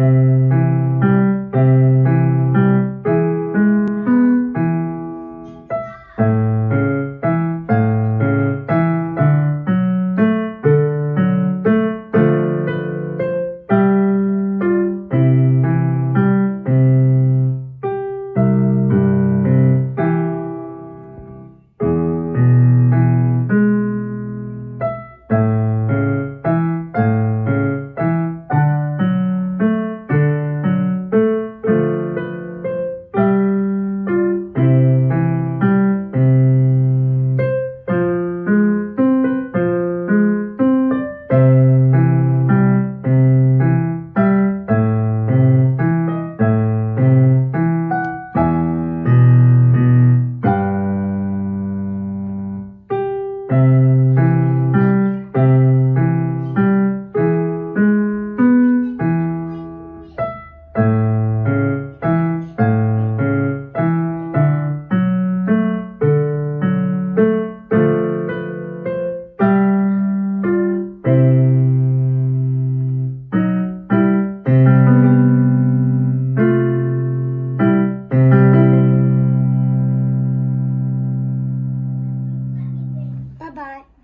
Bye. Bye.